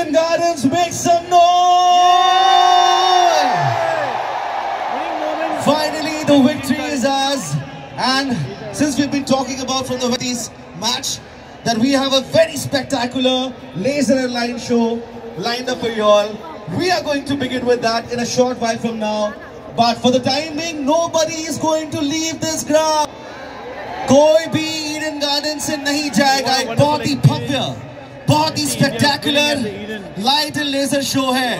Eden Gardens, make some noise! Finally, the victory is ours. And since we've been talking about from the this match, that we have a very spectacular laser and line show lined up for you all. We are going to begin with that in a short while from now. But for the time being, nobody is going to leave this ground. कोई भी Eden garden से नहीं जाएगा एक बहुत ही भव्य बहुत ही spectacular light and laser show है।